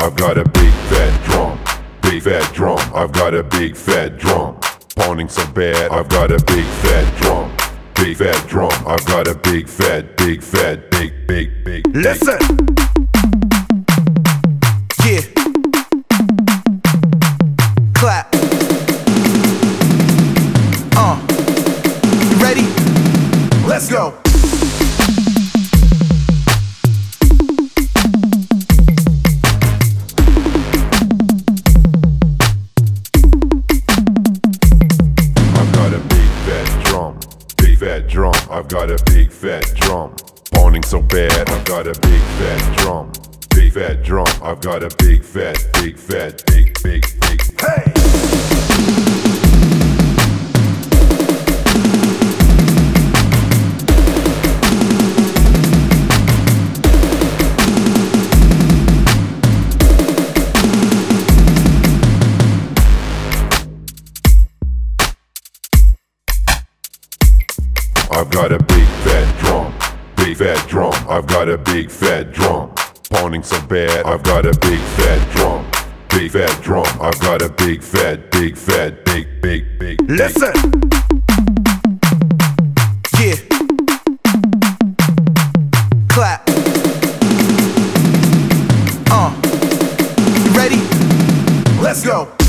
I've got a big fat drum. Big fat drum, I've got a big fat drum. Pounding so bad, I've got a big fat drum. Big fat drum, I've got a big fat, big fat, big, big, big. big. Listen. Yeah. Clap. Uh. You ready? Let's go. I've got a big fat drum. Pounding so bad, I've got a big fat drum. Big fat drum, I've got a big fat, big fat, big, big, big. Hey. I've got a big fat drum, big fat drum. I've got a big fat drum. Pounding so bad, I've got a big fat drum. Big fat drum, I've got a big fat, big fat, big, big, big. big. Listen. Yeah. Clap. Uh. Ready? Let's go.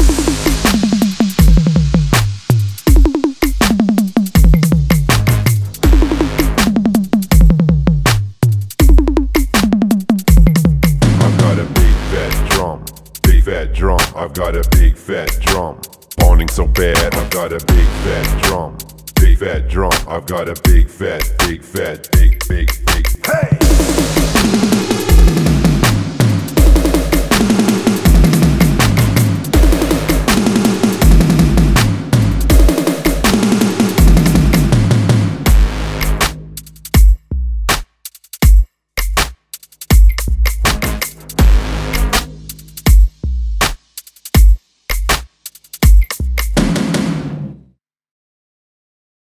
Big fat drum. I've got a big fat drum. Pounding so bad, I've got a big fat drum. Big fat drum, I've got a big fat, big fat, big, big, big.